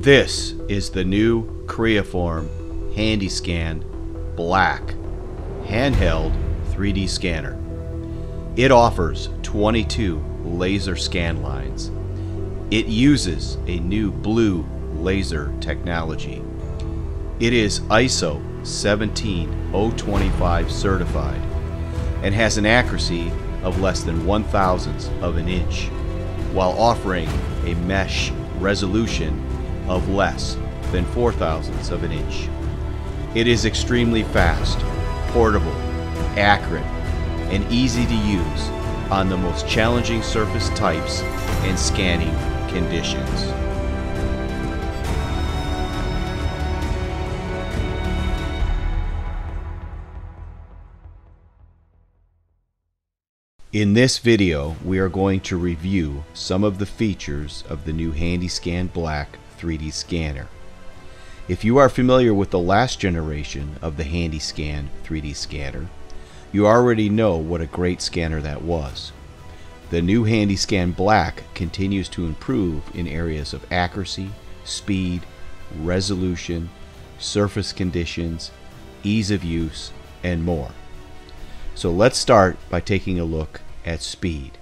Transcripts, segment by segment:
This is the new Creaform HandyScan Black handheld 3D scanner. It offers 22 laser scan lines. It uses a new blue laser technology. It is ISO 17025 certified and has an accuracy of less than one thousandth of an inch while offering a mesh resolution of less than four thousandths of an inch. It is extremely fast, portable, accurate, and easy to use on the most challenging surface types and scanning conditions. In this video, we are going to review some of the features of the new HandyScan Black 3D scanner. If you are familiar with the last generation of the HandyScan 3D scanner, you already know what a great scanner that was. The new HandyScan Black continues to improve in areas of accuracy, speed, resolution, surface conditions, ease of use, and more. So let's start by taking a look at speed.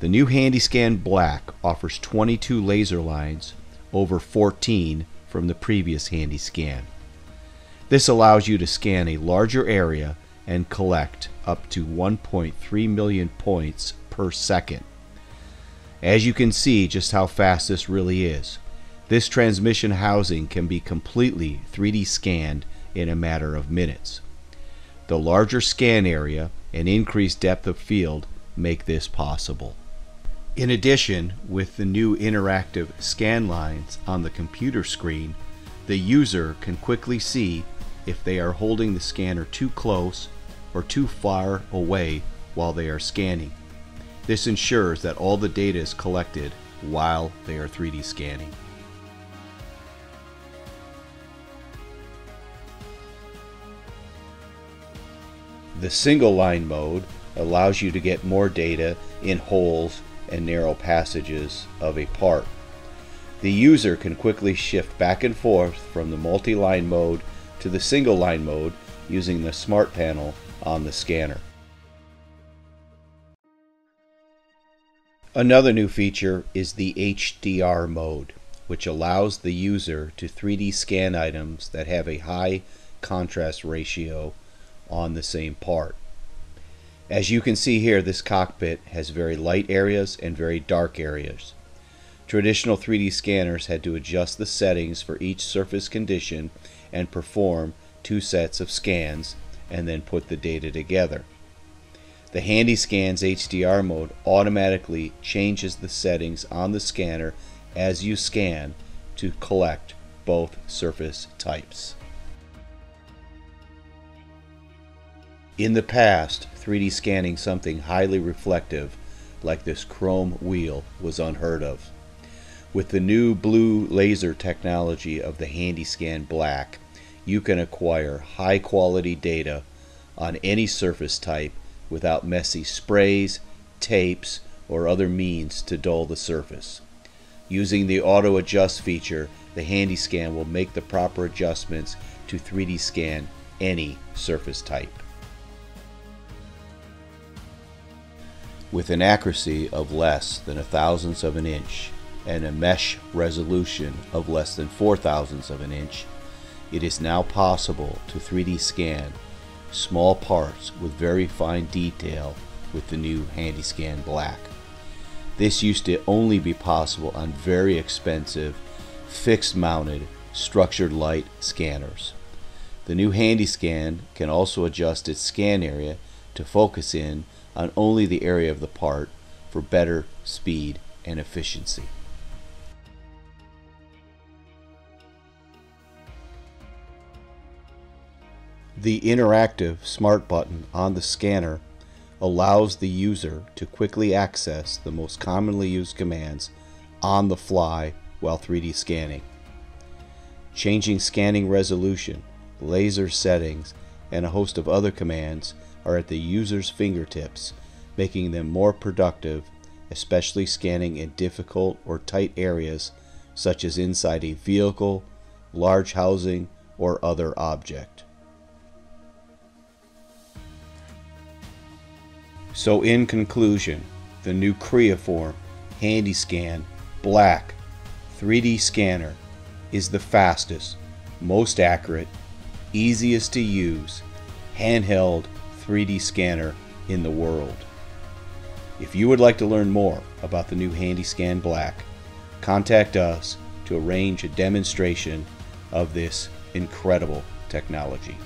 The new HandyScan Black offers 22 laser lines over 14 from the previous handy scan. This allows you to scan a larger area and collect up to 1.3 million points per second. As you can see just how fast this really is. This transmission housing can be completely 3D scanned in a matter of minutes. The larger scan area and increased depth of field make this possible. In addition, with the new interactive scan lines on the computer screen, the user can quickly see if they are holding the scanner too close or too far away while they are scanning. This ensures that all the data is collected while they are 3D scanning. The single line mode allows you to get more data in holes and narrow passages of a part. The user can quickly shift back and forth from the multi-line mode to the single line mode using the smart panel on the scanner. Another new feature is the HDR mode, which allows the user to 3D scan items that have a high contrast ratio on the same part. As you can see here, this cockpit has very light areas and very dark areas. Traditional 3D scanners had to adjust the settings for each surface condition and perform two sets of scans and then put the data together. The HandyScan's HDR mode automatically changes the settings on the scanner as you scan to collect both surface types. In the past, 3D scanning something highly reflective like this chrome wheel was unheard of. With the new blue laser technology of the HandyScan Black, you can acquire high quality data on any surface type without messy sprays, tapes, or other means to dull the surface. Using the auto adjust feature, the HandyScan will make the proper adjustments to 3D scan any surface type. With an accuracy of less than a thousandth of an inch and a mesh resolution of less than four thousandths of an inch, it is now possible to 3D scan small parts with very fine detail with the new HandyScan Black. This used to only be possible on very expensive, fixed mounted, structured light scanners. The new HandyScan can also adjust its scan area to focus in on only the area of the part for better speed and efficiency. The interactive smart button on the scanner allows the user to quickly access the most commonly used commands on the fly while 3D scanning. Changing scanning resolution, laser settings, and a host of other commands are at the user's fingertips, making them more productive, especially scanning in difficult or tight areas such as inside a vehicle, large housing, or other object. So in conclusion, the new Creaform HandyScan Black 3D scanner is the fastest, most accurate, easiest to use handheld 3D scanner in the world. If you would like to learn more about the new HandyScan Black, contact us to arrange a demonstration of this incredible technology.